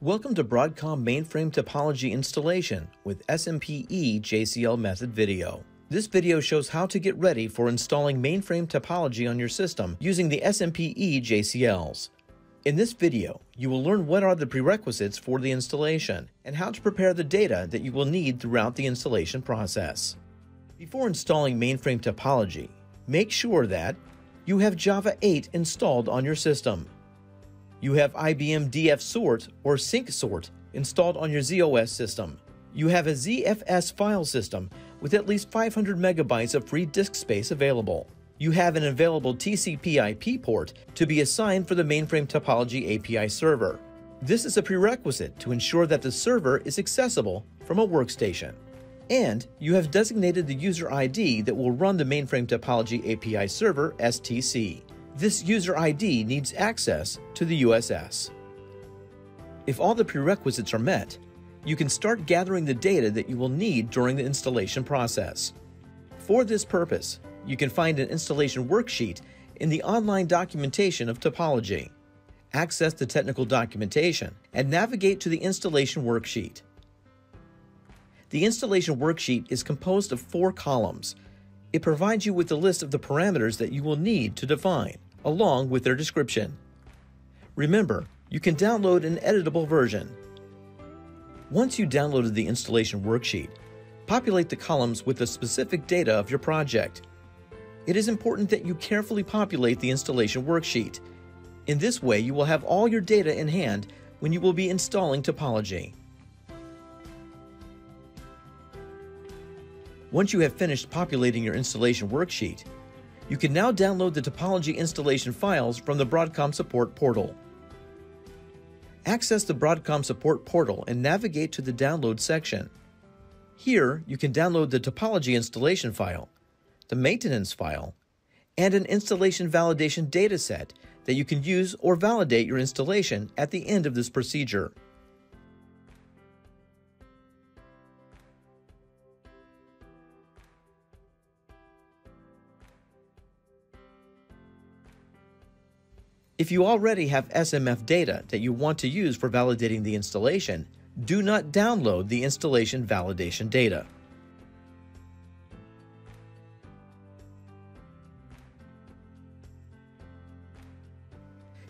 Welcome to Broadcom Mainframe Topology Installation with SMPE JCL Method video. This video shows how to get ready for installing mainframe topology on your system using the SMPE JCLs. In this video, you will learn what are the prerequisites for the installation and how to prepare the data that you will need throughout the installation process. Before installing mainframe topology, make sure that you have Java 8 installed on your system. You have IBM DFSORT or Sync Sort installed on your z/OS system. You have a ZFS file system with at least 500 megabytes of free disk space available. You have an available TCP IP port to be assigned for the mainframe topology API server. This is a prerequisite to ensure that the server is accessible from a workstation. And you have designated the user ID that will run the mainframe topology API server STC. This user ID needs access to the USS. If all the prerequisites are met, you can start gathering the data that you will need during the installation process. For this purpose, you can find an installation worksheet in the online documentation of topology. Access the technical documentation and navigate to the installation worksheet. The installation worksheet is composed of four columns. It provides you with a list of the parameters that you will need to define, along with their description. Remember, you can download an editable version. Once you downloaded the installation worksheet, populate the columns with the specific data of your project. It is important that you carefully populate the installation worksheet. In this way, you will have all your data in hand when you will be installing topology. Once you have finished populating your installation worksheet, you can now download the topology installation files from the Broadcom Support portal. Access the Broadcom Support portal and navigate to the Download section. Here, you can download the topology installation file, the maintenance file, and an installation validation dataset that you can use or validate your installation at the end of this procedure. If you already have SMF data that you want to use for validating the installation, do not download the installation validation data.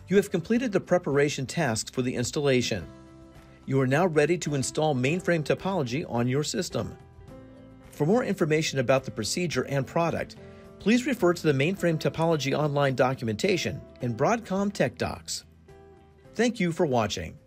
You have completed the preparation tasks for the installation. You are now ready to install mainframe topology on your system. For more information about the procedure and product, please refer to the Mainframe Topology Online documentation and Broadcom Tech Docs. Thank you for watching.